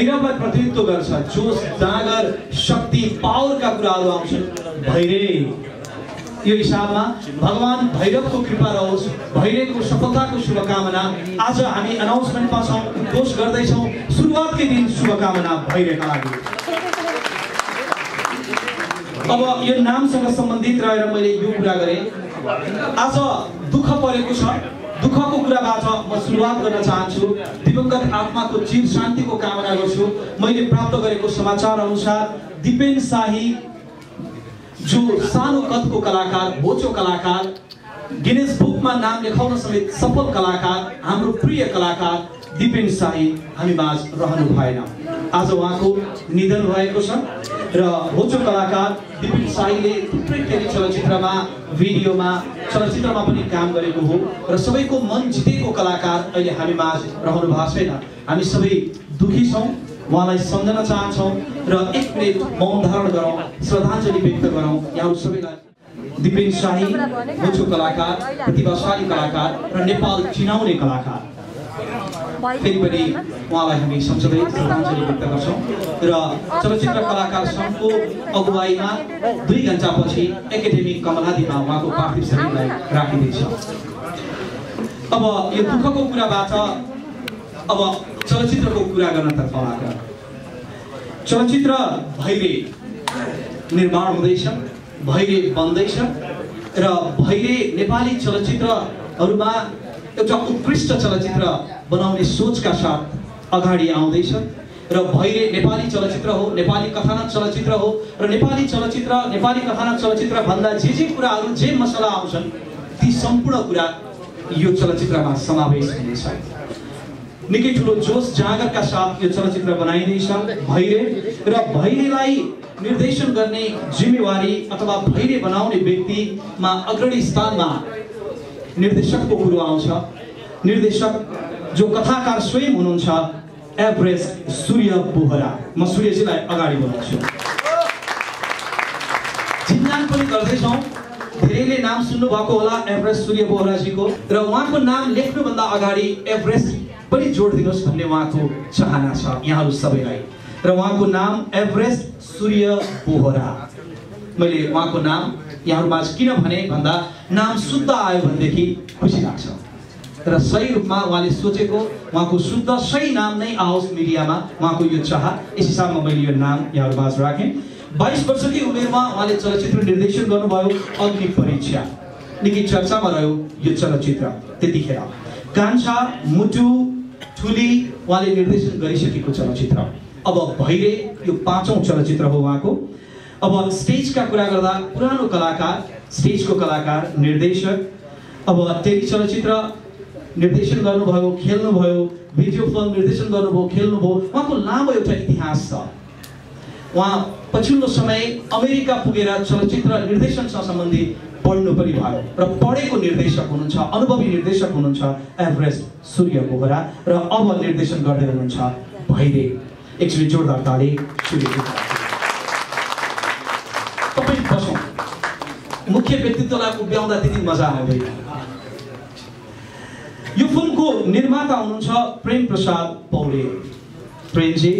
भैरवलाई प्रतिनिधित्व गर्छ। जोस जाँगर शक्ति पावरका कुराहरू आउँछन् भैरे यो हिसाबमा भगवान् भैरवको कृपा रहोस् भैरवको सफलताको शुभकामना। आज हामी अनाउन्समेन्टमा छौँ उद्घोष गर्दैछौँ। सुरुवातकै दिन शुभकामना भैरवका लागि। अब यो नामसँग सम्बन्धित रहेर मैले यो कुरा गरेँ। आज दुःख परेको छ। दुःखको कुराबाट म सुरुवात गर्न चाहन्छु। दिवंगत आत्माको चिर शान्तिको कामना गर्छु। मैले प्राप्त गरेको समाचार अनुसार दिपेन शाही जो सानो कदको कलाकार होचो कलाकार गिनेस बुकमा नाम लेखाउन समेत सफल कलाकार हाम्रो प्रिय कलाकार दिपेन शाही हामी माझ रहनु भएन। आज उहाँको निधन भएको छ र होचो कलाकार दिपेन शाहीले थुप्रै टेली चलचित्रमा भिडियोमा चलचित्रमा पनि काम गरेको हो र सबैको मन जितेको कलाकार अहिले हामी माझ रहनु भएको छैन। हामी सबै दुखी छौँ उहाँलाई सम्झन चाहन्छौँ र एक मिनट मौन धारण गरौँ श्रद्धाञ्जली व्यक्त गरौँ। यहाँहरू सबैलाई दिपेन शाही होचो कलाकार प्रतिभाशाली कलाकार र नेपाल चिनाउने कलाकार। फेरि पनि उहाँलाई हामी सम्झँदै श्रद्धाञ्जली व्यक्त गर्छौँ र चलचित्र कलाकार सङ्घको अगुवाईमा दुई घन्टापछि एकाडेमिक कमलादीमा उहाँको पार्थिव शरीरलाई राखिँदैछ अब यो दुःखको कुराबाट अब चलचित्रको कुरा गर्नतर्फ आएर चलचित्र भैरे निर्माण हुँदैछ भैरे बन्दैछ र भैरे नेपाली चलचित्रहरूमा एउटा उत्कृष्ट चलचित्र बनाउने सोचका साथ अगाडि आउँदैछ। र भैरे नेपाली चलचित्र हो नेपाली कथानक चलचित्र हो र नेपाली चलचित्र नेपाली कथानक चलचित्र भन्दा जे जे कुराहरू जे मसला आउँछन् ती सम्पूर्ण कुरा यो चलचित्रमा समावेश हुनेछ। निकै ठुलो जोस जागरका साथ यो चलचित्र बनाइँदैछ भैरे र भैरेलाई निर्देशन गर्ने जिम्मेवारी अथवा भैरे बनाउने व्यक्तिमा अग्रणी स्थानमा निर्देशकको कुरो आउँछ। निर्देशक जो कथाकार स्वयं हुनुहुन्छ एभरेस्ट सूर्य बोहरा। म सूर्यजीलाई अगाडि बोलाउँछु। चिन्जान पनि गर्दैछौँ। धेरैले नाम सुन्नुभएको होला एभरेस्ट सूर्य बोहराजीको। र उहाँको नाम लेख्नुभन्दा अगाडि एभरेस्ट पनि जोड दिनुहोस् भन्ने उहाँको चाहना छ यहाँहरू सबैलाई। र उहाँको नाम एभरेस्ट सूर्य बोहरा। मैले उहाँको नाम यहाँहरूमा किन भने भन्दा नाम शुद्ध आयो भनेदेखि खुसी लाग्छ। र सही रूपमा उहाँले सोचेको उहाँको शुद्ध सही नाम नै आओस् मिडियामा उहाँको यो चाह। यस हिसाबमा मैले यो नाम यहाँहरूमा राखेँ। बाइस वर्षकी उमेरमा उहाँले चलचित्र निर्देशन गर्नुभयो अग्नि परीक्षा। निकै चर्चामा रह्यो यो चलचित्र त्यतिखेर। कान्छा मुटु ठुली उहाँले निर्देशन गरिसकेको चलचित्र। अब भैरे यो पाँचौँ चलचित्र हो उहाँको। अब स्टेजका कुरा गर्दा पुरानो कलाकार स्टेजको कलाकार निर्देशक। अब टेली चलचित्र निर्देशन गर्नुभयो खेल्नुभयो भिडियो फिल्म निर्देशन गर्नुभयो खेल्नुभयो उहाँको लामो एउटा इतिहास छ। उहाँ पछिल्लो समय अमेरिका पुगेर चलचित्र निर्देशनसँग सम्बन्धित पढ्नु पनि भयो र पढेको निर्देशक हुनुहुन्छ अनुभवी निर्देशक हुनुहुन्छ एभरेस्ट सूर्य बोहरा र अब निर्देशन गर्दै हुनुहुन्छ भैरे एकचोटि जोरदार ताली तपाईँ बसौँ मुख्य व्यक्तित्वलाई उभ्याउँदा त्यति मजा आउँदैन यो फिल्मको निर्माता हुनुहुन्छ प्रेम प्रसाद पौडेल। प्रेमजी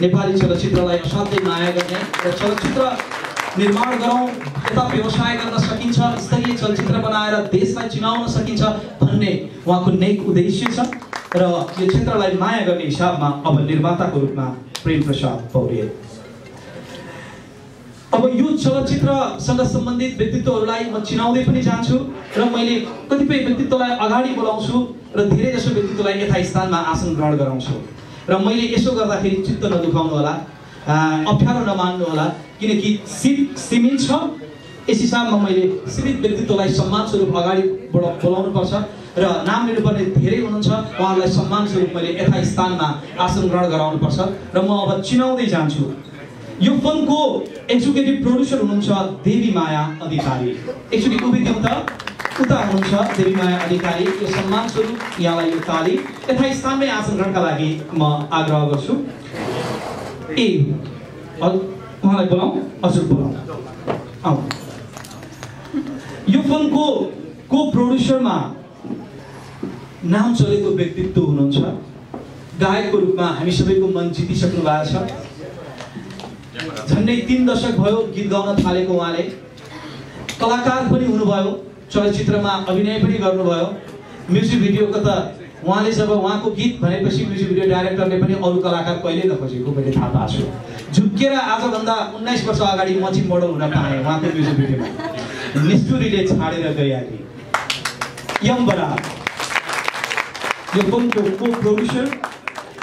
नेपाली चलचित्रलाई असाध्यै माया गर्ने र चलचित्र निर्माण गरौँ यता व्यवसाय गर्न सकिन्छ स्तरीय चलचित्र बनाएर देशलाई चिनाउन सकिन्छ भन्ने उहाँको नेक उद्देश्य छ र यो क्षेत्रलाई माया गर्ने हिसाबमा अब निर्माताको रूपमा प्रेम प्रसाद पौडेल। अब यो चलचित्रसँग सम्बन्धित व्यक्तित्वहरूलाई म चिनाउँदै पनि जान्छु र मैले कतिपय व्यक्तित्वलाई अगाडि बोलाउँछु र धेरै जसो व्यक्तित्वलाई यथास्थानमा आसन ग्रहण गराउँछु। र मैले यसो गर्दाखेरि चित्त नदुखाउनु होला अप्ठ्यारो नमान्नु होला किनकि सिट सीमित छ। यस हिसाबमा मैले सीमित व्यक्तित्वलाई सम्मान स्वरूप अगाडि बढा बोलाउनु पर्छ र नाम लिनुपर्ने धेरै हुनुहुन्छ। उहाँहरूलाई सम्मान स्वरूप मैले यथास्थानमा आसन ग्रहण गराउनु पर्छ र म अब चिनाउँदै जान्छु। यो फिल्मको एक्जिक्युटिभ प्रड्युसर हुनुहुन्छ देवी माया अधिकारी। एकचोटि उभिदिउँ त उता हुनुहुन्छ देवी माया अधिकारी। यो सम्मान स्वरूप यहाँलाई यो ताली यथास्थानमै आसन ग्रहणका लागि म आग्रह गर्छु। ए उहाँलाई बोलाउँ? हजुर बोलाउँ। यो फिल्मको को प्रड्युसरमा नाम चलेको व्यक्तित्व हुनुहुन्छ। गायकको रूपमा हामी सबैको मन जितिसक्नु भएको छ। झन्डै तिन दशक भयो गीत गाउन थालेको उहाँले। कलाकार पनि हुनुभयो चलचित्रमा अभिनय पनि गर्नुभयो। म्युजिक भिडियोको त उहाँले जब उहाँको गीत भनेपछि म्युजिक भिडियो डाइरेक्टरले पनि अरू कलाकार कहिले नखोजेको मैले थाहा पाएको छु। झुक्केर आजभन्दा उन्नाइस वर्ष अगाडि म चाहिँ मोडल हुन पाएँ उहाँको म्युजिक भिडियोमा। निष्ठुरीले छाडेर गइहालेँ यम बरार यो फिल्मको को प्रोड्युसर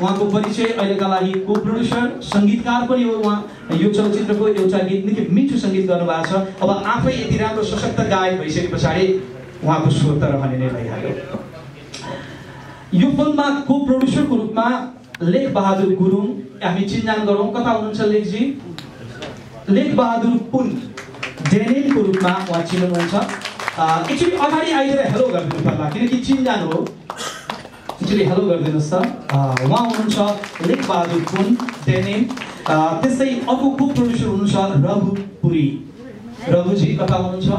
उहाँको परिचय अहिलेका लागि को प्रोड्युसर सङ्गीतकार पनि हो उहाँ। यो चलचित्रको एउटा गीत निकै मिठो सङ्गीत गर्नुभएको छ। अब आफै यति राम्रो सशक्त गायक भइसके पछाडि उहाँको स्वर त रहने नै भइहाल्यो यो फिल्ममा को प्रोड्युसरको रूपमा लेख बहादुर गुरुङ हामी चिन्जान गरौँ। कता हुनुहुन्छ लेखजी? लेख बहादुर पुन डेनिलको रूपमा उहाँ चिन्नुहुन्छ। एक्चुली अगाडि आइदिएर हेलो गरिदिनु पर्ला किनकि चिन्जान हो। एकचोटि हेलो गरिदिनुहोस् त उहाँ हुनुहुन्छ लेख बहादुर पुन डेनिम त्यस्तै अर्को को प्रड्युसर हुनुहुन्छ रघु पुरी रघुजी कता हुनुहुन्छ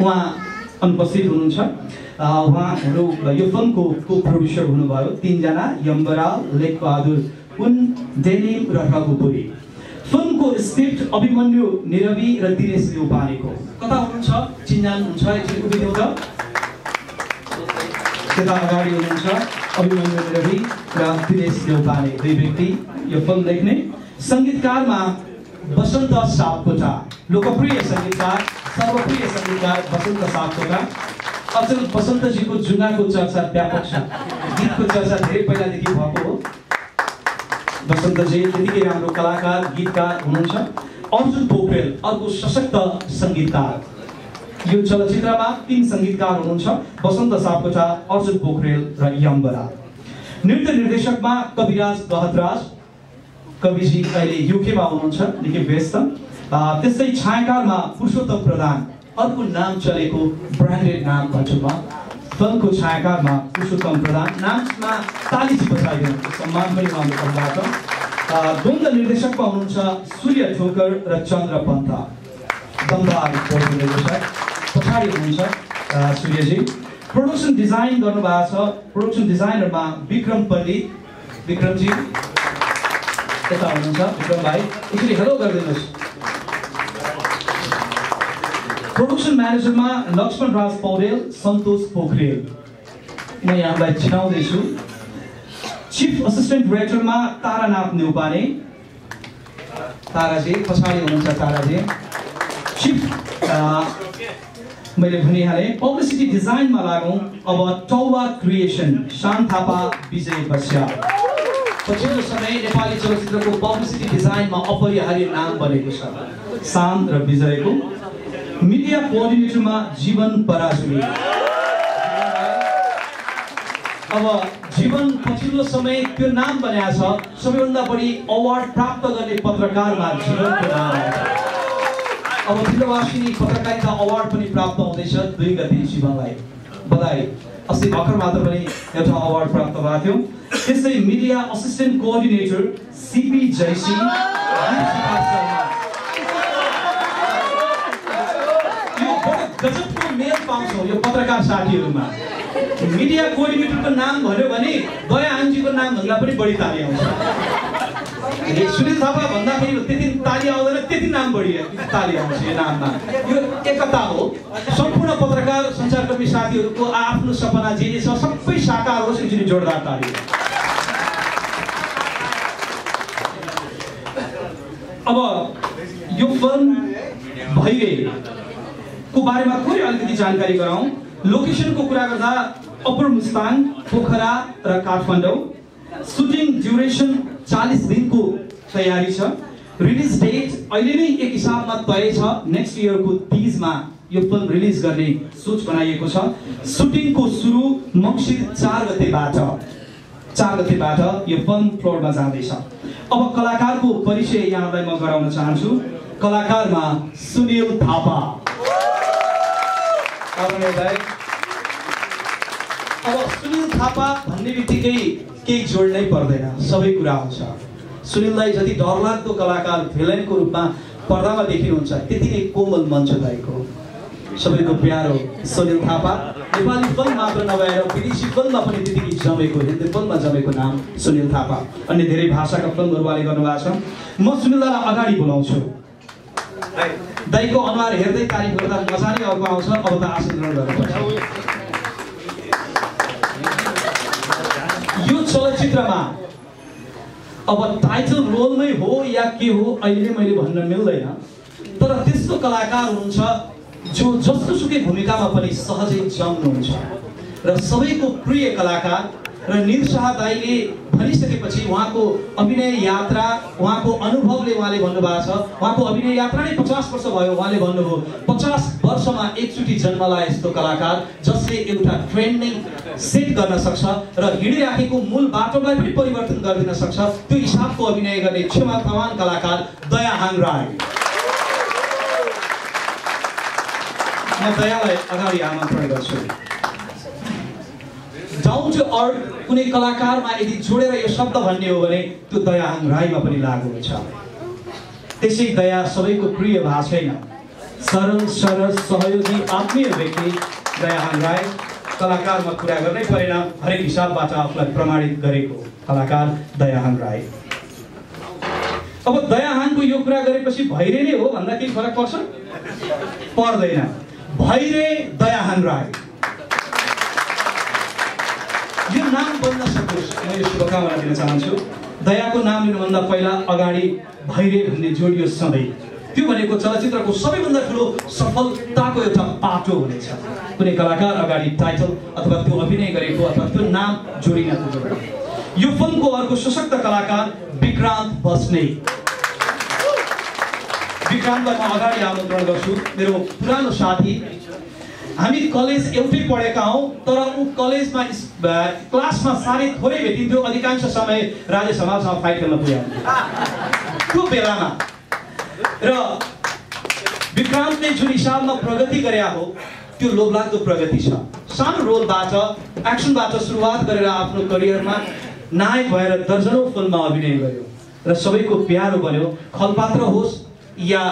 उहाँ अनुपस्थित हुनुहुन्छ उहाँहरू यो फिल्मको को प्रड्युसर हुनुभयो तिनजना यम्बरा लेख बहादुर पुन डेनिम र रघुपुरी फिल्मको स्क्रिप्ट अभिमन्यु निरवी र दिनेश देउपानेको कता हुनुहुन्छ चिन्जान हुन्छ एकचोटि उभिदेऊ त त्यता अगाडि हुनुहुन्छ। अभिमन्यु निरवी र दिनेश देउपाने दुई व्यक्ति यो फिल्म लेख्ने सङ्गीतकारमा वसन्त सापकोटा लोकप्रिय सङ्गीतकार सर्वप्रिय सङ्गीतकार वसन्त सापकोटा। अचल वसन्तजीको जुङ्गाको चर्चा व्यापक छ। गीतको चर्चा धेरै पहिलादेखि भएको हो। वसन्तजी त्यतिकै राम्रो कलाकार गीतकार हुनुहुन्छ। अर्जुन पोखरेल अर्को सशक्त सङ्गीतकार। यो चलचित्रमा तिन सङ्गीतकार हुनुहुन्छ वसन्त सापकोटा अर्जुन पोखरेल र यम्बरा। नृत्य निर्देशकमा कविराज गहतराज। कविजी अहिले युकेमा हुनुहुन्छ निकै व्यस्त। त्यस्तै छायाकारमा पुरुषोत्तम प्रधान अर्को नाम चलेको ब्रान्डेड नाम भन्छु म। फिल्मको छायाकारमा पुरुषोत्तम प्रधान नाममा ताली बजाइदिनु सम्मान पनि उहाँले गर्नुभएको द्वन्द निर्देशकमा हुनुहुन्छ सूर्य ठोकर र चन्द्र पन्थ दमदार निर्देशक पछाडि हुनुहुन्छ सूर्यजी। प्रोडक्सन डिजाइन गर्नुभएको छ। प्रोडक्सन डिजाइनरमा विक्रम पण्डित विक्रमजी। यता हुनुहुन्छ विक्रम भाइ। एकचोटि हेलो गरिदिनुहोस्। प्रोडक्सन म्यानेजरमा लक्ष्मण राज पौडेल सन्तोष पोखरेल। म यहाँलाई चिनाउँदैछु। चिफ असिस्टेन्ट डिरेक्टरमा तारानाथ नेउपाने ताराजी पछाडि हुनुहुन्छ ताराजी। चिफ मैले भनिहालेँ। पब्लिसिटी डिजाइनमा लागौँ अब टौवा क्रिएसन शान थापा विजय बस्या। पछिल्लो समय नेपाली चलचित्रको पब्लिसिटी डिजाइनमा अपरिहार्य नाम बनेको छ शान र विजयको। मिडिया कोअर्डिनेटरमा जीवन पराजुली। अब जीवन पछिल्लो समय त्यो नाम बनाएको छ सबैभन्दा बढी अवार्ड प्राप्त गर्ने पत्रकारमा जीवनको नाम। अब फिल्मवासिनी पत्रकारिता अवार्ड पनि प्राप्त हुँदैछ दुई गति जीवनलाई बधाई। अस्ति भर्खर मात्र पनि एउटा अवार्ड प्राप्त भएको थियो। त्यस्तै media assistant coordinator Sipi Jaisi गजबको मेल पाउँछौँ यो पत्रकार साथीहरूमा। मिडिया कोअर्डिनेटरको नाम भन्यो भने दया आन्जीको नाम भन्दा पनि बढी ताली आउँछ सुनिल थापा भन्दाखेरि त्यति ताली आउँदैन त्यति नाम बढी ताली आउँछ यो नाममा यो एकता हो सम्पूर्ण पत्रकार सञ्चारकर्मी साथीहरूको आफ्नो सपना जे छ सबै साकार होस् यसरी जोरदार ताली अब यो फिल्म भइगए को बारेमा थोरै अलिकति जानकारी गराउँ लोकेसनको कुरा गर्दा अप्पर मुस्ताङ पोखरा र काठमाडौँ सुटिङ ड्युरेसन चालिस दिनको तयारी छ। रिलिज डेट अहिले नै एक हिसाबमा तय छ। नेक्स्ट इयरको तिजमा यो फिल्म रिलिज गर्ने सोच बनाइएको छ। सुटिङको सुरु मङ्सिर चार गतेबाट। चार गतेबाट यो फिल्म फ्लोरमा जाँदैछ। अब कलाकारको परिचय यहाँलाई म गराउन चाहन्छु। कलाकारमा सुनिल थापा। अब सुनिल थापा भन्ने बित्तिकै केही जोड्नै पर्दैन। सबै कुरा आउँछ। सुनिललाई जति डरलाग्दो कलाकार भिलेनको रूपमा पर्दामा देखिनुहुन्छ त्यति नै कोमल मञ्च दाईको सबैको प्यारो सुनिल थापा। नेपाली फिल्म मात्र नभएर विदेशी फिल्ममा पनि त्यतिकै जमेको हिन्दी जमेको नाम सुनिल थापा। अन्य धेरै भाषाका फिल्महरू उहाँले गर्नुभएको छ। म सुनिल दालाई अगाडि बोलाउँछु। दाईको अनुहार हेर्दै तारिफ गर्दा मजा नै अर्को आउँछ। अब त आसन ग्रहण गर्नुपर्छ यो चलचित्रमा अब टाइटल रोलमै हो या के हो अहिले मैले भन्न मिल्दैन। तर त्यस्तो कलाकार हुनुहुन्छ जो जस्तोसुकै भूमिकामा पनि सहजै जम्नुहुन्छ। र सबैको प्रिय कलाकार र निरशाह दाईले भनिसकेपछि उहाँको अभिनय यात्रा उहाँको अनुभवले उहाँले भन्नुभएको छ। उहाँको अभिनय यात्रा नै पचास वर्ष भयो उहाँले भन्नुभयो। पचास वर्षमा एकचोटि जन्मला यस्तो कलाकार जसले एउटा ट्रेन्ड नै सेट गर्न सक्छ र हिँडिराखेको मूल बाटोलाई पनि परिवर्तन गरिदिन सक्छ। त्यो हिसाबको अभिनय गर्ने क्षमतावान कलाकार दयाहाङ राई म दयालाई अगाडि आमन्त्रण गर्छु। डाउन टु अर्थ कुनै कलाकारमा यदि जोडेर यो शब्द भन्ने हो भने त्यो दयाहाङ राईमा पनि लागु हुन्छ। त्यसै दया सबैको प्रिय भएको छैन। सरल सरल सहयोगी आत्मीय व्यक्ति दयाहाङ राई कलाकारमा कुरा गर्नै परेन हरेक हिसाबबाट आफूलाई प्रमाणित गरेको कलाकार दयाहाङ राई। अब दयाहाङको यो कुरा गरेपछि भैरे नै हो भन्दा केही फरक पर्छ? पर्दैन। भैरे दयाहाङ राई यो नाम बन्न सकोस् म यो शुभकामना दिन चाहन्छु दयाको नाम लिनुभन्दा पहिला अगाडि भैरे भन्ने जोडियो सधैँ त्यो भनेको चलचित्रको सबैभन्दा ठुलो सफलताको एउटा पाटो हुनेछ कुनै कलाकार अगाडि टाइटल अथवा त्यो अभिनय गरेको अथवा त्यो नाम जोडिन पुग्यो यो फिल्मको अर्को सशक्त कलाकार विक्रान्त बस्ने विक्रान्तलाई म अगाडि आमन्त्रण गर्छु मेरो पुरानो साथी हामी कलेज एउटै पढेका हौँ तर ऊ कलेजमा क्लासमा साह्रै थोरै भेटिन्थ्यो। अधिकांश समय राजेश हमालसँग फाइट गर्न पुग्यो त्यो बेलामा। र विक्रान्तले जुन हिसाबमा प्रगति गरे हो त्यो लोभलाग्दो प्रगति छ। सानो रोलबाट एक्सनबाट सुरुवात गरेर आफ्नो करियरमा नायक भएर दर्जनौँ फिल्ममा अभिनय गर्यो। र सबैको प्यारो बन्यो। खलपात्र होस् या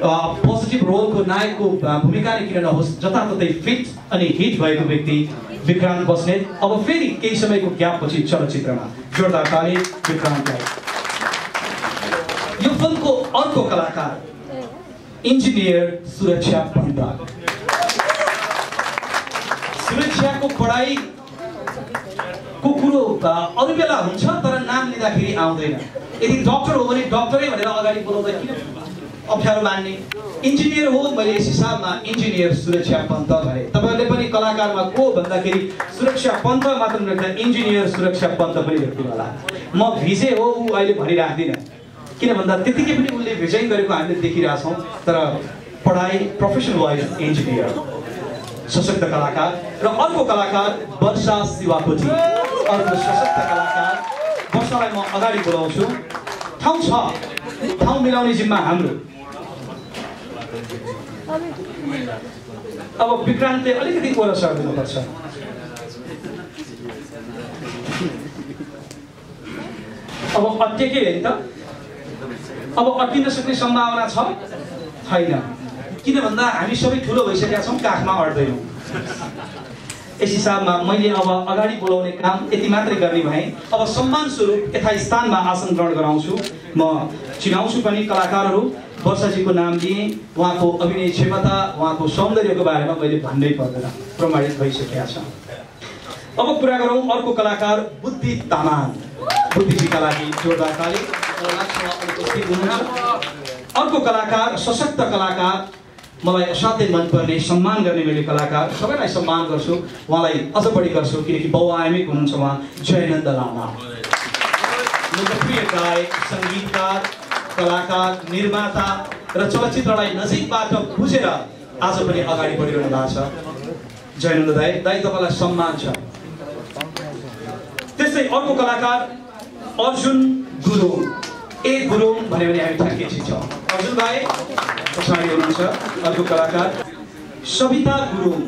पोजिटिभ रोलको नायकको भूमिका नै किन नहोस् जताततै फिट अनि हिट भएको व्यक्ति विक्रान्त बस्नेत अब फेरि केही समयको ग्यापपछि चलचित्रमा ताली विक्रान्तलाई यो फिल्मको अर्को कलाकार इन्जिनियर सुरक्षा पन्त सुरक्षाको पढाइ को कुरो अरू बेला हुन्छ तर नाम लिँदाखेरि आउँदैन यदि डक्टर हो भने डक्टरै भनेर अगाडि बोलाउँदा किन अप्ठ्यारो मान्ने इन्जिनियर हो मैले यस हिसाबमा इन्जिनियर सुरक्षा पन्त भने। तपाईँहरूले पनि कलाकारमा को भन्दाखेरि सुरक्षा पन्त मात्र नलेख्दा इन्जिनियर सुरक्षा पन्त पनि लेख्नु होला म भिजे हो ऊ अहिले भनिराख्दिनँ। किन भन्दा त्यतिकै पनि उसले भिजाइ गरेको हामीले देखिरहेछौँ तर पढाइ प्रोफेसन वाइज इन्जिनियर सशक्त कलाकार र अर्को कलाकार वर्षा शिवाकोटी अर्को सशक्त कलाकार। वर्षालाई म अगाडि बोलाउँछु। ठाउँ छ। ठाउँ मिलाउने जिम्मा हाम्रो। अब विक्रान्तले अलिकति ओर सर्दिनुपर्छ अब अट्टेकै है त अब अट्टिन सक्ने सम्भावना छ छैन किन भन्दा हामी सबै ठुलो भइसकेका छौँ काखमा अट्दैनौँ यस हिसाबमा मैले अब अगाडि बोलाउने काम यति मात्रै गर्ने भएँ अब सम्मान स्वरूप यथास्थानमा आसन ग्रहण गराउँछु। म चिनाउँछु पनि कलाकारहरू वर्षाजीको नाम लिएँ उहाँको अभिनय क्षमता उहाँको सौन्दर्यको बारेमा मैले भन्नै पर्दैन प्रमाणित भइसकेका छ अब कुरा गरौँ अर्को कलाकार बुद्धि तामाङ। बुद्धिजीका लागि जोरदार अर्को कलाकार सशक्त कलाकार मलाई असाध्यै मनपर्ने सम्मान गर्ने मैले कलाकार सबैलाई सम्मान गर्छु। उहाँलाई अझ बढी गर्छु किनकि बहुआयामिक हुनुहुन्छ उहाँ। जयनन्द लामा। लोकप्रिय गायक सङ्गीतकार कलाकार निर्माता र चलचित्रलाई नजिकबाट बुझेर आज पनि अगाडि बढिरहनु भएको छ। जयनन्द दाई दाई तपाईँलाई सम्मान छ। त्यस्तै अर्को कलाकार अर्जुन गुरुङ। ए गुरुङ भन्यो भने हामी ठ्याक्कै छौँ अर्जुन भाइ पछाडि हुनुहुन्छ अर्को कलाकार। सविता गुरुङ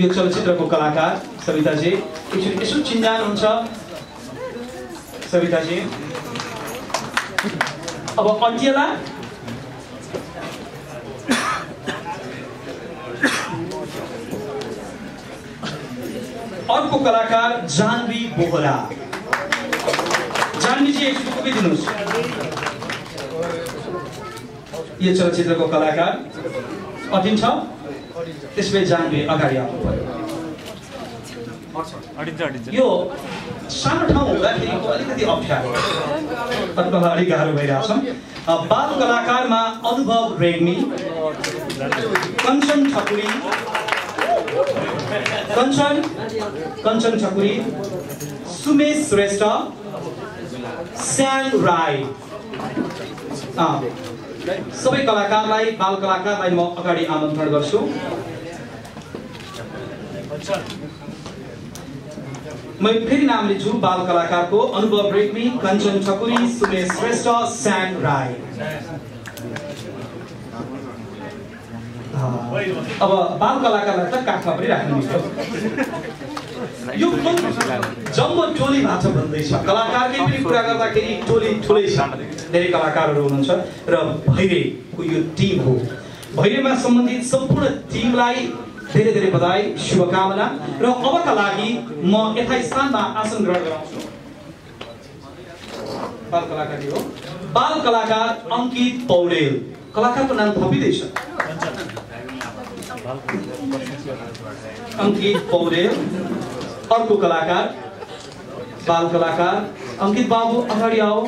यो चलचित्रको कलाकार सविताजी। एकचोटि यसो चिन्जानुहुन्छ सविताजी। अब अन्त्यला अर्को कलाकार जानवी बोहरा। जानवीजी एकचोटि पुगिदिनुहोस् यो चलचित्रको कलाकार कठिन छ। त्यसपछि जानवी अगाडि आउनु पर्यो यो सानो ठाउँ हुँदाखेरिको अलिकति अप्ठ्यारो। तपाईँलाई अलिक गाह्रो भइरहेछ बाल कलाकारमा अनुभव रेग्मी कञ्चन ठकुरी कञ्चन कञ्चन ठकुरी सुमेश श्रेष्ठ श्याम राई सबै कलाकारलाई बाल कलाकारलाई म अगाडि आमन्त्रण गर्छु। म फेरि नाम लिन्छु बाल कलाकारको अनुभव रेग्मी कञ्चन ठकुरी सुमेश श्रेष्ठ श्याम राई अब बाल कलाकारलाई त काखमा पनि राख्नु यो जम्मो टोली छ भन्दैछ। कलाकारकै पनि कुरा गर्दाखेरि टोली ठुलै छ। धेरै कलाकारहरू हुनुहुन्छ। र भैरेको यो टिम हो। भैरेमा सम्बन्धित सम्पूर्ण टिमलाई धेरै धेरै बधाई शुभकामना। र अबका लागि म यथास्थानमा आसन ग्रहण गराउँछु। बाल कलाकार हो। बाल कलाकार अङ्कित पौडेल। कलाकारको नाम थपिँदैछ। अङ्कित पौडेल। अर्को कलाकार बाल कलाकार अङ्कित बाबु अगाडि आओ।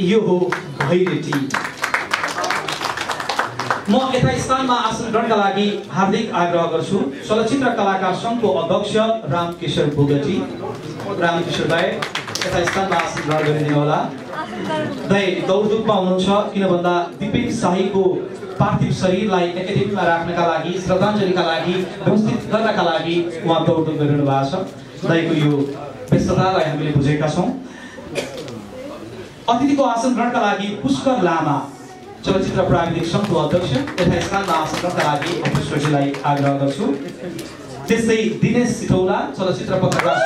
यो हो भैरे टिम म यथा स्थानमा आसन ग्रहणका लागि हार्दिक आग्रह गर्छु। चलचित्र कलाकार सङ्घको अध्यक्ष रामकिशोर भुगटी रामकिशोर दाई यथा स्थानमा आसन ग्रहण गरिदिनु होला। दाई दौडधुपमा हुनुहुन्छ किन भन्दा दिपेन शाहीको पार्थिव शरीरलाई एकाडेमीमा राख्नका लागि श्रद्धाञ्जलीका लागि व्यवस्थित गर्नका लागि उहाँ दौडधुप गरिरहनु भएको छ। दाईको यो व्यस्ततालाई हामीले बुझेका छौँ। अतिथिको आसन ग्रहणका लागि पुष्कर लामा चलचित्र प्राविधिक सङ्घको अध्यक्ष यथा स्थानमा आसन ग्रहणका लागि अपुष्पजीलाई आग्रह गर्छु। त्यस्तै दिनेश सिटौला चलचित्र पत्रकार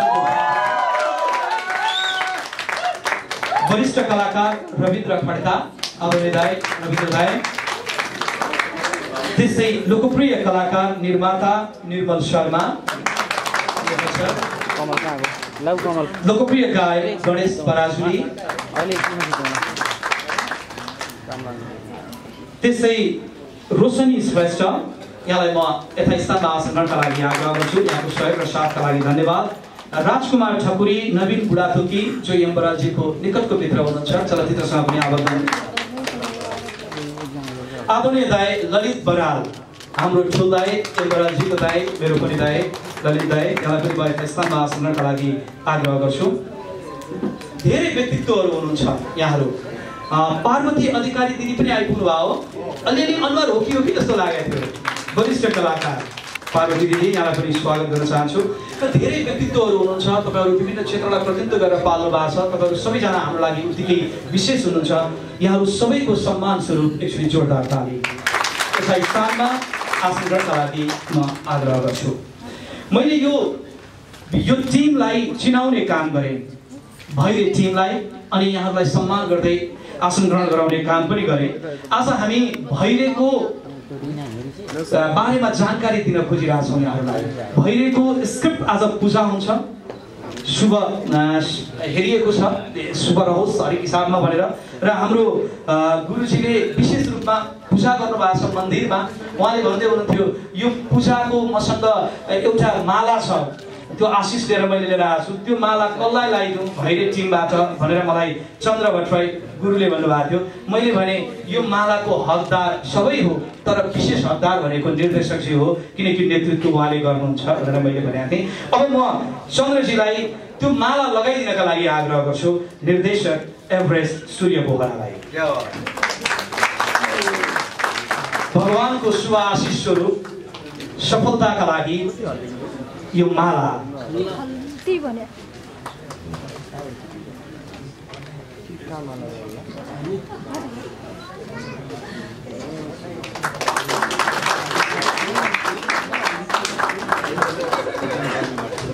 वरिष्ठ कलाकार रविन्द्र खड्का आदरणीय दाई रविन्द्र दाई त्यस्तै लोकप्रिय कलाकार निर्माता निर्मल शर्मा। लोकप्रिय गायक गणेश पराजुली। त्यसै रोशनी श्रेष्ठ। यहाँलाई म यथास्थानमा आसन ग्रहणका लागि आग्रह गर्छु। यहाँको सहयोग र साथका लागि धन्यवाद। राजकुमार ठकुरी नवीन बुढाथोकी जो यमबराजीको निकटको मित्र हुनुहुन्छ। चलचित्रसँग पनि आबद्ध आदरणीय दाई ललित बराल हाम्रो ठुल दाई यमबराजीको दाई मेरो पनि दाई ललित दाई यहाँलाई पनि म यथास्थानमा आसन ग्रहणका लागि आग्रह गर्छु। धेरै व्यक्तित्वहरू हुनुहुन्छ यहाँहरू। पार्वती अधिकारी दिदी पनि आइपुग्नु भयो अलिअलि अनुहार हो कि हो कि जस्तो लागेको थियो। वरिष्ठ कलाकार। पार्वती यहाँलाई पनि स्वागत गर्न चाहन्छु। र धेरै व्यक्तित्वहरू हुनुहुन्छ तपाईँहरू विभिन्न क्षेत्रलाई प्रतिनिधित्व गरेर पाल्नु भएको छ। तपाईँहरू सबैजना हाम्रो लागि उत्तिकै विशेष हुनुहुन्छ। यहाँहरू सबैको सम्मान स्वरूप एकचोटि जोरदार ताली। यथा स्थानमा आसन लागि म आग्रह गर्छु। मैले यो यो टिमलाई चिनाउने काम गरेँ। भैरे टिमलाई अनि यहाँहरूलाई सम्मान गर्दै आसन ग्रहण गराउने काम पनि गरेँ। आज हामी भैरेको बारेमा जानकारी दिन खोजिरहेछौँ यहाँहरूलाई। भैरेको स्क्रिप्ट आज पूजा हुन्छ। शुभ हेरिएको छ। शुभ रहोस् हरेक हिसाबमा भनेर। र हाम्रो गुरुजीले विशेष रूपमा पूजा गर्नुभएको छ मन्दिरमा। उहाँले भन्दै हुनुहुन्थ्यो यो पूजाको मसँग एउटा माला छ। त्यो आशिष लिएर मैले लिएर आएको छु। त्यो माला कसलाई लगाइदिउँ भैरे टिमबाट भनेर मलाई चन्द्र भट्टराई गुरुले भन्नुभएको थियो। मैले भने यो मालाको हकदार सबै हो तर विशेष हकदार भनेको निर्देशकजी हो किनकि नेतृत्व उहाँले गर्नुहुन्छ भनेर मैले भनेको थिएँ। अब म चन्द्रजीलाई त्यो माला लगाइदिनका लागि आग्रह गर्छु। निर्देशक एभरेस्ट सूर्य बोहरालाई भगवानको शुभ आशिष स्वरूप सफलताका लागि यो माला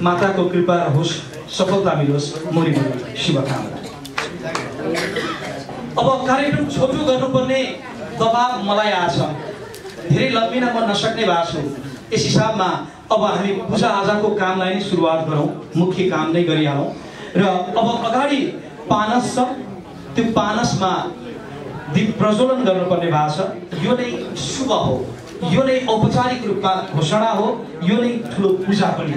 माताको कृपा होस् सफलता मिलोस् मुरी मुरी शुभकामना। अब कार्यक्रम छोटो गर्नुपर्ने दबाब मलाई आछ धेरै लम्बिन म नसक्ने भएको छु। यस हिसाबमा अब हामी पूजाआजाको कामलाई नै सुरुवात गरौँ मुख्य काम नै गरिहालौँ। र अब अगाडि पानस छ त्यो पानसमा दीप प्रज्वलन गर्नुपर्ने भएको छ। यो नै शुभ हो। यो नै औपचारिक रूपमा घोषणा हो। यो नै ठुलो पूजा पनि।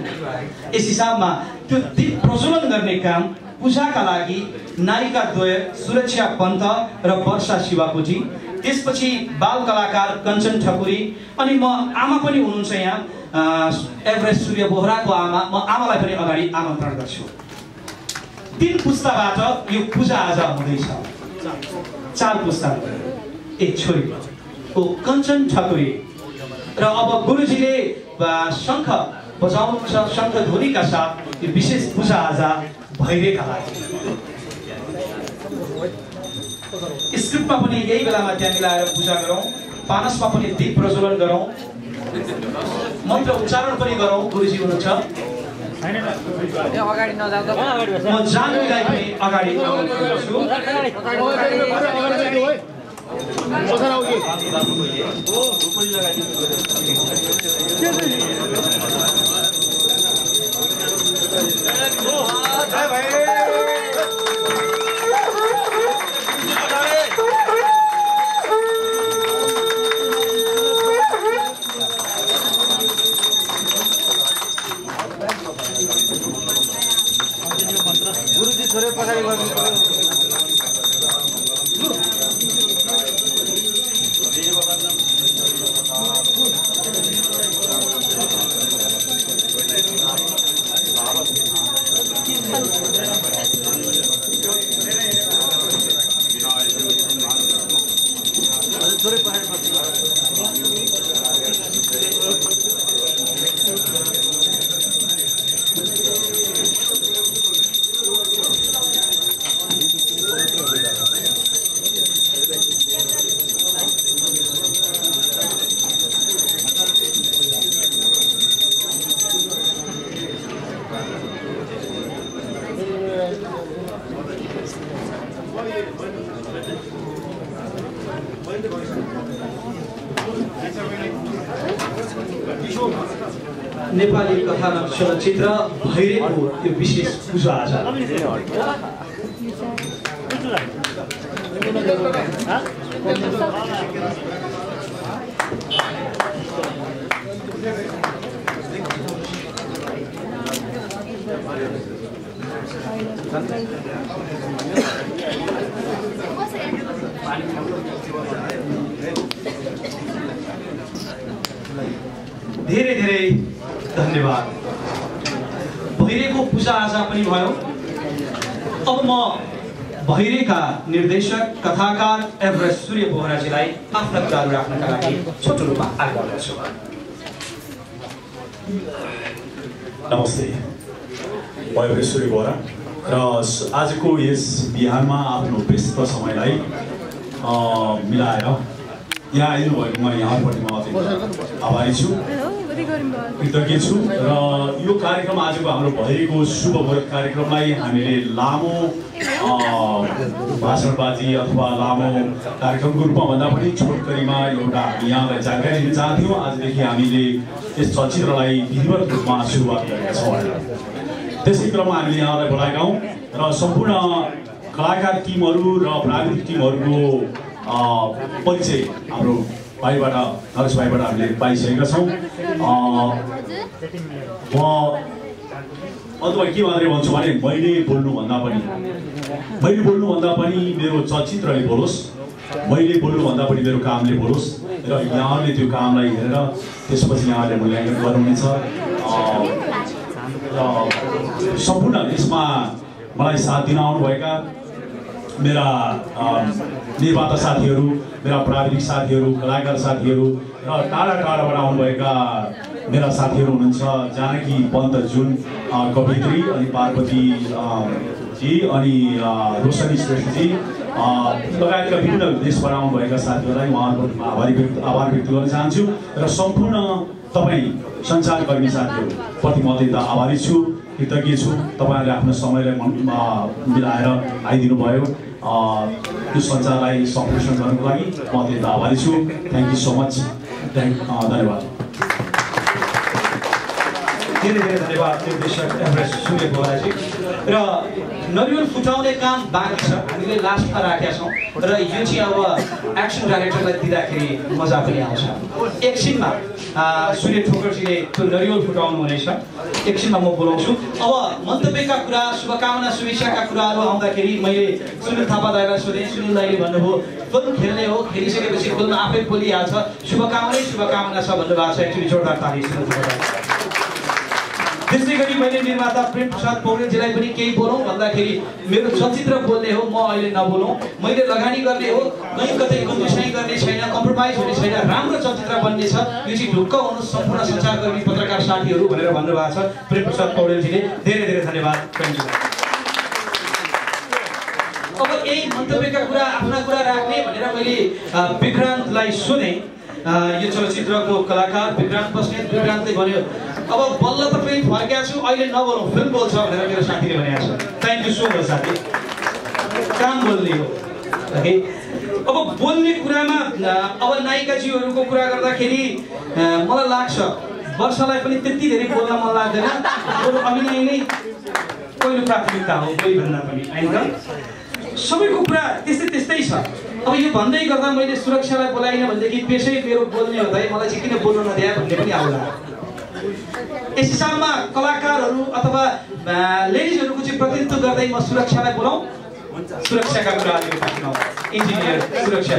यस हिसाबमा त्यो दीप प्रज्वलन गर्ने काम पूजाका लागि नायिका द्वय सुरक्षा पन्त र वर्षा शिवाकोटी त्यसपछि बाल कलाकार कञ्चन ठकुरी अनि म आमा पनि हुनुहुन्छ यहाँ। एभरेस्ट सूर्य बोहराको आमा म आमालाई पनि अगाडि आमन्त्रण गर्छु तिन पुस्ताबाट यो पूजा आज हुँदैछ चार पुस्ता एक छोरी को कञ्चन ठकुरी र अब गुरुजीले शङ्ख बजाउनुहुन्छ शङ्ख ध्वनिका साथ यो विशेष पूजा आज भइरहेका लागि स्क्रिप्टमा पनि यही बेलामा त्यहाँ मिलाएर पूजा गरौँ पानसमा पनि दीप प्रज्वलन गरौँ मन्त्र उच्चारण पनि गरौँ गुरुजी हुनुहुन्छ। म जानवीलाई पनि अगाडि गर्छु गुरुजी छोरे पछाडि गर्नु पर्यो नेपाली कथा र चलचित्र भैरेको त्यो विशेष पूजा आज धेरै धेरै भैरेको पूजा आजा पनि भयो। अब म भैरेका निर्देशक कथाकार एभरेस्ट सूर्य बोहराजीलाई आफ्ना कुराहरू राख्नका लागि छोटो रूपमा आग्रह गर्छु। नमस्ते। म एभरेस्ट सूर्य बोरा र आजको यस बिहानमा आफ्नो व्यस्त समयलाई मिलाएर यहाँ आइदिनु भएकोमा यहाँप्रति म अत्यन्त आभारी छु। कृतज्ञ छु र यो कार्यक्रम आजको हाम्रो भएको शुभ कार्यक्रमलाई हामीले लामो भाषणबाजी अथवा लामो कार्यक्रमको रूपमा भन्दा पनि छोटकरीमा एउटा हामी यहाँलाई जानकारी दिन चाहन्थ्यौँ। आजदेखि हामीले यस चलचित्रलाई विधिवत रूपमा सुरुवात गरेका छौँ। त्यसै क्रममा हामीले यहाँलाई बोलाएका हौँ र सम्पूर्ण कलाकार टिमहरू र प्राविधिक टिमहरूको परिचय हाम्रो भाइबाट नरेश भाइबाट हामीले पाइसकेका छौँ। म अथवा के मात्रै भन्छु भने मैले बोल्नुभन्दा पनि मैले बोल्नुभन्दा पनि मेरो चलचित्रले बोलोस् मैले बोल्नुभन्दा पनि मेरो कामले बोलोस् र यहाँले त्यो कामलाई हेरेर त्यसपछि यहाँले मूल्याङ्कन गर्नुहुनेछ। र सम्पूर्ण यसमा मलाई साथ दिन आउनुभएका मेरा निर्माता साथीहरू मेरा प्राविधिक साथीहरू कलाकार साथीहरू र टाढा टाढाबाट आउनुभएका मेरा साथीहरू हुनुहुन्छ जानकी पन्त जुन कवित्री अनि पार्वती अ, जी अनि रोशनी श्रेष्ठजी। लगायतका विभिन्न देशबाट आउनुभएका साथीहरूलाई उहाँहरूको आभारी व्यक्त आभार व्यक्त गर्न चाहन्छु र सम्पूर्ण तपाईँ सञ्चारकर्मी साथीहरूप्रति म अत्यन्त आभारी छु। कृतज्ञ छु। तपाईँहरूले आफ्नो समयलाई मन- मिलाएर आइदिनु भयो अ, यो सञ्चारलाई सम्प्रेषण गर्नुको लागि म अत्यन्त आभारी छु। Thank you so much thank धन्यवाद। धेरै धेरै धन्यवाद निर्देशक एभरेस्ट सूर्य बोराजी र नरिवल फुटाउने काम बाँकी छ। हामीले लास्टमा राखेका छौँ। र यो चाहिँ अब एक्सन डाइरेक्टरलाई दिँदाखेरि मजा पनि आउँछ। एकछिनमा सूर्य ठोकरजीले त्यो नरिवल फुटाउनु हुनेछ एकछिनमा म बोलाउँछु अब मन्तव्यका कुरा शुभकामना शुभेच्छाका कुराहरू आउँदाखेरि मैले सुनिल थापा दाईलाई सोधेँ सुनिल दाईले भन्नुभयो फिल्म खेल्ने हो खेलिसकेपछि फिल्म आफै बोलिहाल्छ शुभकामनै शुभकामना छ भन्नुभएको छ एकचोटि जोरदार ताली सुनिल थापा दाई त्यसै गरी मैले निर्माता प्रेम प्रसाद पौडेलजीलाई पनि केही बोलौँ भन्दाखेरि मेरो चलचित्र बोल्ने हो म अहिले नबोलौँ। मैले लगानी गर्ने हो कहीँ कतै गुन्जुसाइ गर्ने छैन कम्प्रोमाइज हुने छैन राम्रो चलचित्र बन्ने छ। यो चाहिँ ढुक्क हुनु सम्पूर्ण सञ्चारकर्मी पत्रकार साथीहरू भनेर भन्नुभएको छ प्रेम प्रसाद पौडेलजीले। धेरै धेरै धन्यवाद। अब यही मन्तव्यका कुरा आफ्ना कुरा राख्ने भनेर मैले विक्रान्तलाई अ, यो चलचित्रको कलाकार विक्रान्त बस्नेत। विक्रान्तले भन्यो अब बल्ल त फेरि फर्केको छु अहिले नबोलौँ फिल्म बोल्छ भनेर मेरो साथीले भनेको छ। थ्याङ्क यू सो मच साथी। काम बोल्ने हो। ओके अब बोल्ने कुरामा अब नायिकाजीहरूको कुरा गर्दाखेरि मलाई लाग्छ वर्षलाई पनि त्यति धेरै बोल्न मन लाग्दैन। बरु अभिनय नै पहिलो प्राथमिकता हो कोही भन्दा पनि होइन त? सबैको कुरा त्यस्तै त्यस्तै छ। अब यो भन्दै गर्दा मैले सुरक्षालाई बोलाइनँ भनेदेखि पेसै मेरो बोल्ने हुँदा मलाई चाहिँ किन बोल्नु नदिए भन्ने पनि आउला। यस हिसाबमा कलाकारहरू अथवा लेडिजहरूको चाहिँ प्रतिनिधित्व गर्दै म सुरक्षालाई बोलाउँ। सुरक्षाका कुरा अलिकति राख्नु इन्जिनियर सुरक्षा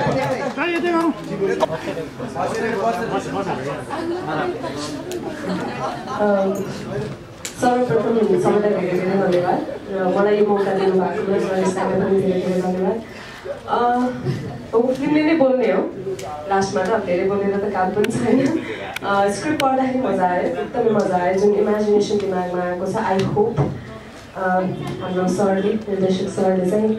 सर्वप्रथम सबैलाई धेरै धेरै धन्यवाद। र मलाई यो मौका दिनुभएको र यसलाई पनि धेरै धेरै धन्यवाद। फिल्मले नै बोल्ने हो। लास्टमा त धेरै बोलेर त काम पनि छैन स्क्रिप्ट पढ्दाखेरि मजा आयो एकदमै मजा आयो। जुन इमेजिनेसन दिमागमा आएको छ आई होप हाम्रो सरले निर्देशक सरले चाहिँ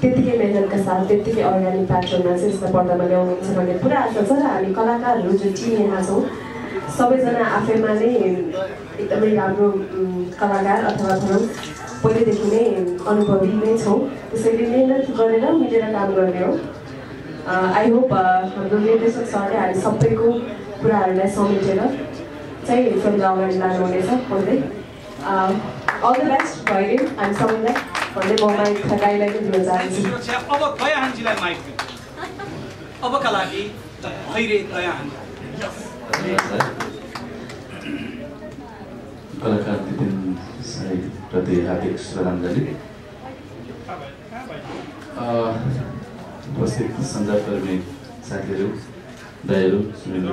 त्यत्तिकै मेहनतका साथ त्यत्तिकै अर्ग्यानिक प्याटर्नमा चाहिँ यसलाई पर्दामा ल्याउनुहुन्छ भन्ने पुरा आशा छ र हामी कलाकारहरू जुन टिम यहाँ छौँ सबैजना आफैमा नै एकदमै राम्रो कलाकार अथवा भनौँ पहिलेदेखि नै अनुभवी नै छौँ। त्यसैले मिहिनेत गरेर मिलेर काम गर्ने हो आई होप हाम्रो निर्देशक सरले हामी सबैको कुराहरूलाई समेटेर चाहिँ फिल्मलाई अगाडि लानुहुनेछ भन्दै। अल द बेस्ट भइदियो हामी सबैलाई भन्दै म माइक गाईलाई पनि दिन चाहन्छु। अबका लागि कलाकार साईप्रति हार्दिक श्रद्धाञ्जली उपस्थित सञ्चारकर्मी साथीहरू दाईहरू सुनिल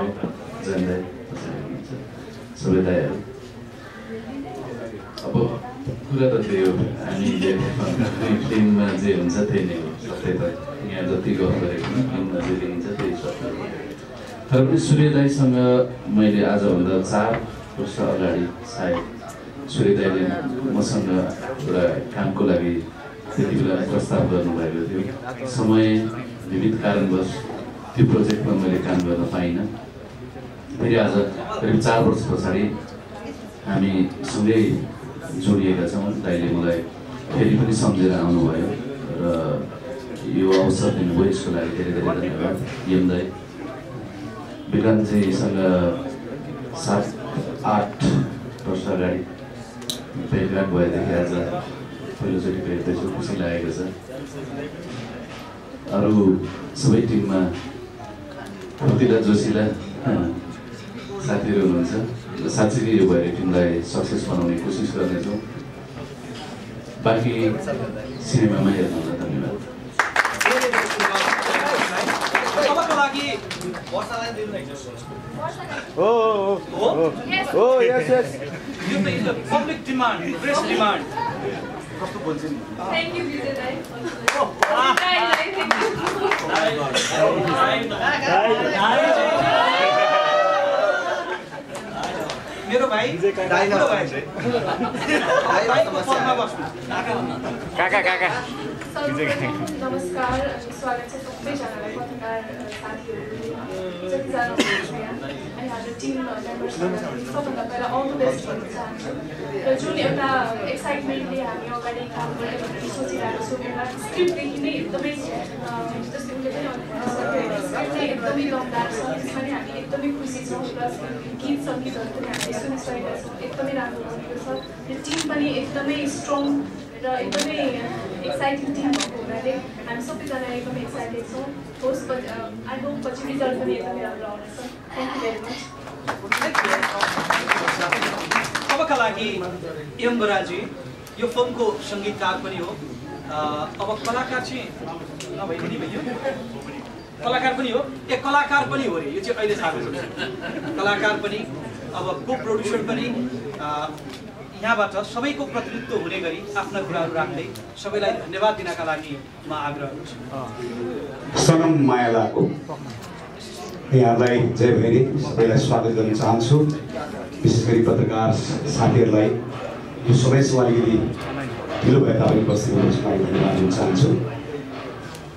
जयन दाई सबै दाईहरू अब कुरा त त्यही हो हामीले फिल्ममा जे हुन्छ त्यही नै हो सत्य त यहाँ जति गफ गरेको फिल्ममा जे देखिन्छ त्यही हो तर पनि सूर्य दाईसँग मैले आजभन्दा चार वर्ष अगाडि सायद सूर्य दाईले मसँग एउटा कामको लागि त्यति बेला प्रस्ताव गर्नुभएको थियो। समय विविध कारणवश त्यो प्रोजेक्टमा मैले काम गर्न पाइनँ। फेरि आज करिब चार वर्ष पछाडि हामी सँगै जोडिएका छौँ। दाइले मलाई फेरि पनि सम्झेर आउनुभयो र यो अवसर दिनुभयो। यसको लागि धेरै धेरै धन्यवाद। दाई विक्रान्तजीसँग सात आठ वर्ष अगाडि भेटघाट भएदेखि आज पहिलोचोटि भेट्दैछु खुसी लागेको छ अरू सबै टिममा फुर्तिला जोशीला साथीहरू हुनुहुन्छ साँच्चै यो भएर टिमलाई सक्सेस बनाउने कोसिस गर्नेछौँ बाँकी सिनेमामा हेर्नुहोला धन्यवाद अबका लागि हो हो हो यस यस यो त is public demand press demand Thank you, Vijay Rai. Rai, Rai, thank you. मेरो भाइ। ठुलो भाइ भाइको पदमा बस्नु। काका काका। नमस्कार स्वागत छ सबैजनालाई। पत्रकार साथीहरू जतिजना हुनुहुन्छ यहाँ अनि हजुर टिम मेम्बर्सहरूलाई सबभन्दा अल द बेस्ट भन्न चाहन्छु र जुन एउटा एक्साइटमेन्टले हामी अगाडि काम गर्ने भनेर सोचिरहेको छौँ एउटा स्क्रिप्टदेखि नै एकदमै जस्तै उसले पनि एकदमै दमदार छ त्यसमा नै हामी एकदमै खुसी छौँ प्लस गीत सङ्गीतहरू पनि हामीले सुनिसकेका छौँ एकदमै राम्रो बनेको छ यो टिम पनि एकदमै स्ट्रङ र एकदमै एक्साइटिङ टिम भएको हुनाले हामी सबैजना एकदमै एक्साइटेड छौँ होस् आई होप पछि रिजल्ट पनि एकदमै राम्रो आउनेछ थ्याङ्क यू भेरी मच अबका लागि एम बराजी यो फिल्मको सङ्गीतकार पनि हो। अब कलाकार चाहिँ नभइ नि भयो? कलाकार पनि हो? ए कलाकार पनि हो अरे यो चाहिँ अहिले थाहा भएको कलाकार पनि अब को प्रड्युसर पनि यहाँबाट सबैको प्रतिनिधित्व हुने गरी आफ्ना कुराहरू राख्दै सबैलाई धन्यवाद दिनका लागि म आग्रह गर्छु। यहाँलाई जय भैरी सबैलाई स्वागत गर्न चाहन्छु। विशेष गरी पत्रकार साथीहरूलाई यो समयसम्म अलिकति ढिलो भए तापनि बस्दिनु उसमा धन्यवाद दिन चाहन्छु।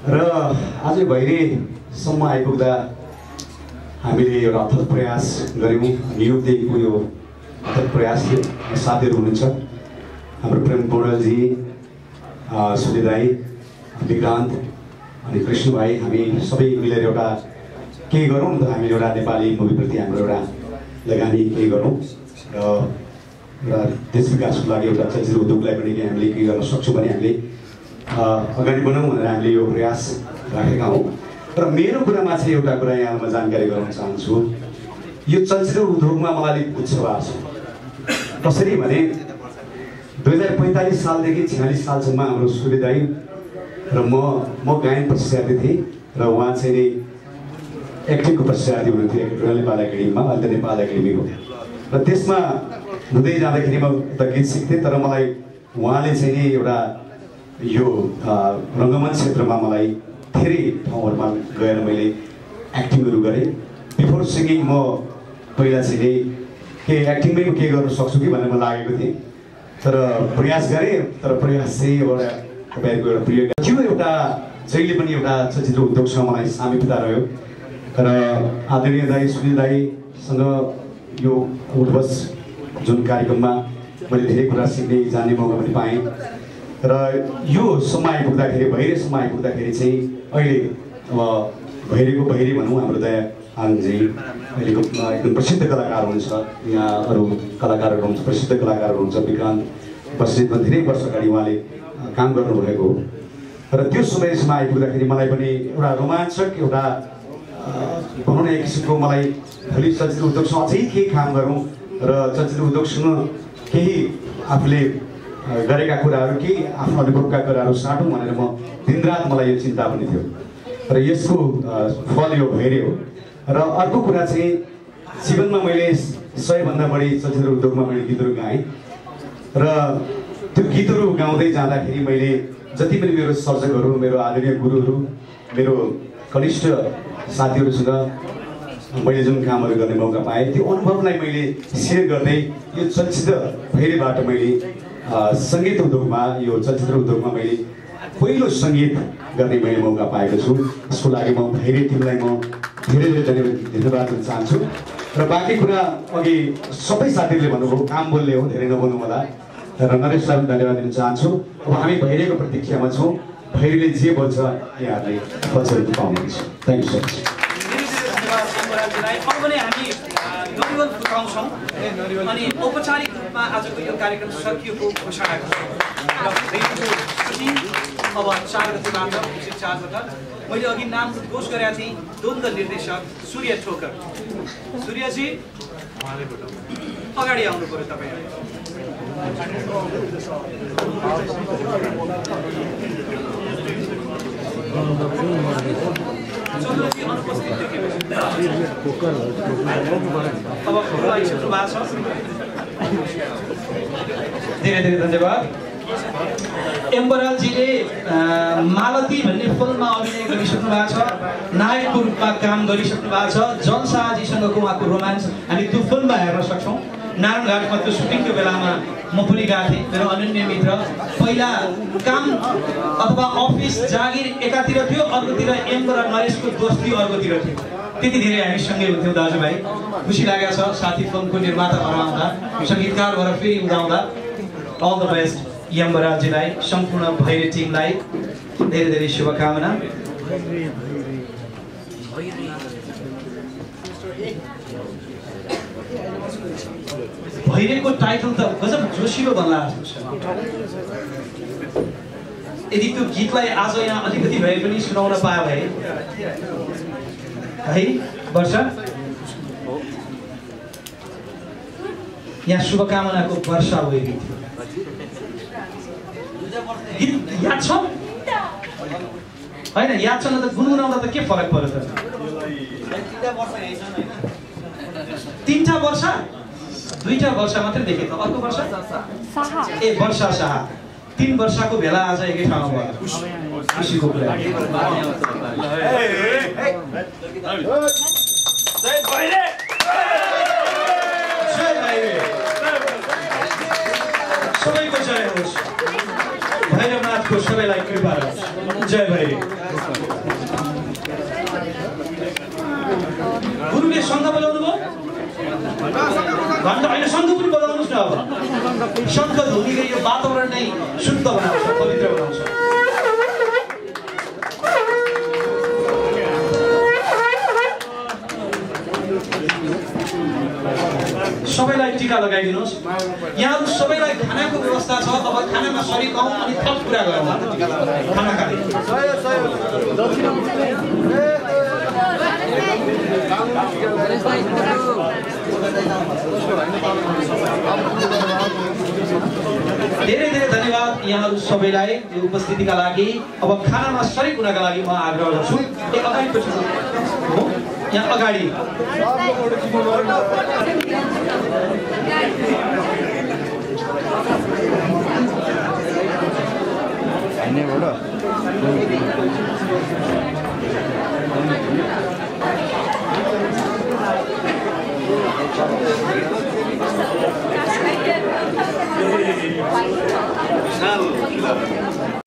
र आज भैरीसम्म आइपुग्दा हामीले एउटा अथक प्रयास गऱ्यौँ। नियुक्तिको यो अथक प्रयास साथीहरू हुनुहुन्छ। हाम्रो प्रेम पौडेलजी सुनिल राई विक्रान्त अनि कृष्ण भाइ हामी सबै मिलेर एउटा केही गरौँ त हामी एउटा नेपाली मुभीप्रति हाम्रो एउटा लगानी केही गरौँ र एउटा देश विकासको लागि एउटा चलचित्र उद्योगलाई पनि हामीले केही गर्न सक्छौँ भने हामीले अगाडि बढौँ भनेर हामीले यो प्रयास राखेका हौँ र मेरो कुरामा चाहिँ एउटा कुरा यहाँलाई म जानकारी गराउन चाहन्छु यो चलचित्र उद्योगमा मलाई अलिक भएको छ कसरी भने दुई हजार पैँतालिस सालदेखि छ्यालिस सालसम्म हाम्रो सूर्य दाई र म म गायन प्रशिक्षार्थी थिएँ र उहाँ चाहिँ नि एक्टिङको प्रशिक्षार्थी हुनुहुन्थ्यो नेपाल एकाडेमीमा अहिले त नेपाल एकाडेमी हो र त्यसमा हुँदै जाँदाखेरि म त गीत सिक्थेँ तर मलाई उहाँले चाहिँ नि एउटा यो रङ्गमञ्च क्षेत्रमा मलाई धेरै ठाउँहरूमा गएर मैले एक्टिङहरू गरेँ बिफोर सिङ्गिङ म पहिला चाहिँ नि के एक्टिङमै के गर्न सक्छु कि भनेर म लागेको थिएँ तर प्रयास गरेँ तर प्रयास चाहिँ एउटा तपाईँहरूको एउटा प्रिय त्यो एउटा जहिले पनि एउटा चलचित्र उद्योगसँग मलाई सामिप्यता रह्यो र आदरणीय दाई सुनिल दाईसँग यो उठबस जुन कार्यक्रममा मैले धेरै कुरा सिक्ने जान्ने मौका पनि पाएँ। र यो समय आइपुग्दाखेरि भैरेसम्म आइपुग्दाखेरि चाहिँ अहिले अब भैरेको भैरे भनौँ हाम्रो दया आनजी अहिलेको एकदम प्रसिद्ध कलाकार हुनुहुन्छ। यहाँ अरू कलाकारहरू हुनुहुन्छ। प्रसिद्ध कलाकारहरू हुनुहुन्छ। विक्रान्त बस्नेतमा धेरै वर्ष अगाडि उहाँले काम गर्नुभएको हो। र त्यो समयसम्म आइपुग्दाखेरि मलाई पनि एउटा रोमाञ्चक एउटा भनौँ न एक किसिमको मलाई भोलि चलचित्र उद्योगसँग अझै केही काम गरौँ र चलचित्र उद्योगसँग केही आफूले गरेका कुराहरू केही आफ्नो अनुभवका कुराहरू साटौँ भनेर म दिनरात मलाई यो चिन्ता पनि थियो। र यसको फल यो भइरहे हो। र अर्को कुरा चाहिँ जीवनमा मैले सयभन्दा बढी चलचित्र उद्योगमा मैले गीतहरू गाएँ। र त्यो गीतहरू गाउँदै जाँदाखेरि मैले जति पनि मेरो सर्जकहरू मेरो आदरणीय गुरुहरू मेरो कनिष्ठ साथीहरूसँग मैले जुन कामहरू गर्ने मौका पाएँ त्यो अनुभवलाई मैले सेयर गर्दै यो चलचित्र भैरीबाट मैले सङ्गीत उद्योगमा यो चलचित्र उद्योगमा मैले पहिलो सङ्गीत गर्ने मैले मौका पाएको छु। यसको लागि म भैरी टिमलाई म धेरै धेरै धन्यवाद धन्यवाद दिन चाहन्छु। र बाँकी कुरा अघि सबै साथीहरूले भन्नुभयो काम बोल्ने हो धेरै नबोल्नु होला। र नरेशलाई पनि धन्यवाद दिन चाहन्छु। अब हामी भैरीको प्रतीक्षामा छौँ। भैरीले जे बोल्छ यहाँहरूले पछाडि पाउनुहुन्छ थ्याङ्क यू सो मच भने हामी नरिवल फुकाउँछौँ अनि औपचारिक रूपमा आजको यो कार्यक्रम सकिएको घोषणा गर्छौँ। अब चार गतिबाट उचित चार गते मैले अघि नाम घोष गरेका थिएँ द्वन्द निर्देशक सूर्य ठोकर। सूर्यजी अगाडि आउनु पऱ्यो तपाईँ। धेरै धेरै धन्यवाद। एम्बरालजीले मालती भन्ने फिल्ममा अभिनय गरिसक्नु भएको छ नायकको रूपमा काम गरिसक्नु भएको छ जन शाहजीसँगको उहाँको रोमान्स हामी त्यो फिल्ममा हेर्न सक्छौँ। नारायण घाटमा त्यो सुटिङको बेलामा? म पनि गएको थिएँ मेरो अनन्य मित्र। पहिला काम अथवा अफिस जागिर एकातिर थियो अर्कोतिर एम्बर नरेशको दोस्ती अर्कोतिर थियो। त्यति धेरै हामी सँगै हुन्थ्यौँ दाजुभाइ। खुसी लागेको छ साथी फिल्मको निर्माता भएर आउँदा सङ्गीतकार भएर फेरि उदाउँदा अल द बेस्ट यमराजीलाई सम्पूर्ण भैरे टिमलाई धेरै धेरै शुभकामना। भैरेको टाइटल त गजब जोसिलो बन्ला जस्तो छ। यदि त्यो गीतलाई आज यहाँ अलिकति भए पनि सुनाउन पायो भए है वर्ष? यहाँ शुभकामनाको वर्षा थियो गीत याद छ? होइन याद छ न त गुनगुनाउँदा त के फरक पर्यो त? तिनवटा वर्ष? दुईटा वर्ष मात्रै देखेँ त अर्को वर्ष? ए वर्षा शाह तिन वर्षको भेला आज एकै ठाउँमा भयो। खुसीको कुरा। जय भैरे। सबैको जय होस्। भैरवनाथको सबैलाई कृपा होस् जय भैरे। गुरुले सङ्घ बोलाउनु भयो घन्टा होइन सङ्घ पनि बजाउनुहोस् न अब। शब्द ध्वनिले यो वातावरण नै शुद्ध बनाउँछ पवित्र बनाउँछ। सबैलाई टिका लगाइदिनुहोस्। यहाँहरू सबैलाई खानाको व्यवस्था छ। अब खानामा सरिक हौँ अनि थप कुरा गरौँ। खाना खाँदै धेरै धेरै धन्यवाद यहाँहरू सबैलाई यो उपस्थितिका लागि। अब खानामा सरिक हुनका लागि म आग्रह गर्छु। ए अगाडि पछि हो यहाँ अगाडि Thank you.